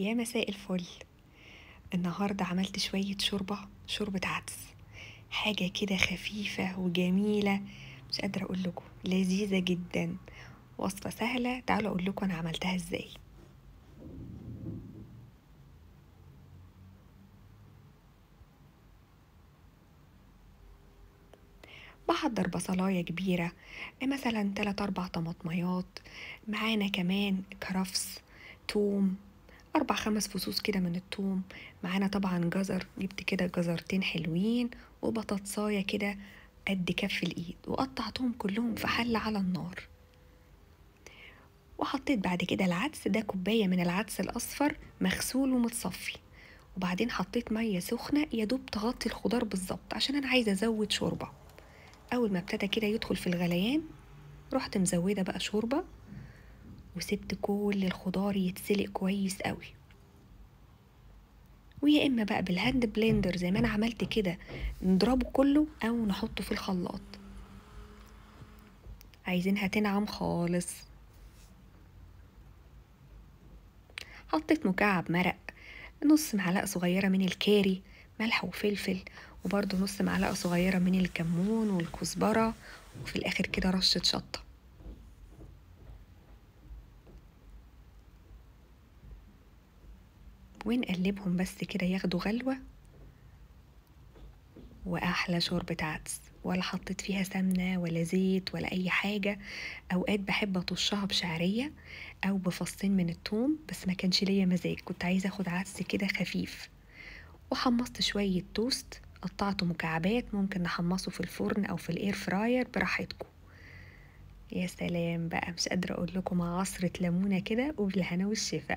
يا مساء الفل. النهاردة عملت شوية شوربة شوربة عدس. حاجة كده خفيفة وجميلة. مش قادرة أقول لكم. لذيذة جدا. وصفة سهلة. تعالوا أقول لكم أنا عملتها إزاي. بحضر بصلاية كبيرة. مثلا تلات أربع طماطميات. معانا كمان كرفس توم أربع خمس فصوص كده من التوم معانا طبعا جزر جبت كده جزرتين حلوين وبطاطساية كده قد كف الإيد وقطعتهم كلهم في حلة على النار. وحطيت بعد كده العدس ده كوباية من العدس الأصفر مغسول ومتصفي. وبعدين حطيت مية سخنة يدوب تغطي الخضار بالظبط عشان أنا عايزة أزود شوربة. أول ما ابتدى كده يدخل في الغليان رحت مزودة بقى شوربة وسبت كل الخضار يتسلق كويس قوي. ويا إما بقى بال hand blender زي ما أنا عملت كده نضربه كله أو نحطه في الخلاط. عايزينها تنعم خالص. حطيت مكعب مرق نص معلقة صغيرة من الكاري ملح وفلفل وبرضه نص معلقة صغيرة من الكمون والكزبرة وفي الآخر كده رشة شطة. ونقلبهم بس كده ياخدوا غلوة. وأحلى شوربة عدس ولا حطيت فيها سمنة ولا زيت ولا أي حاجة. أوقات بحب أطشها بشعرية أو بفصين من التوم بس ما كانش ليا مزاج. كنت عايزة أخد عدس كده خفيف. وحمصت شوية توست قطعته مكعبات ممكن نحمصه في الفرن أو في الإير فراير براحتكم. يا سلام بقى مش قادرة أقول لكم عصرة ليمونة كده وبالهنا والشفا.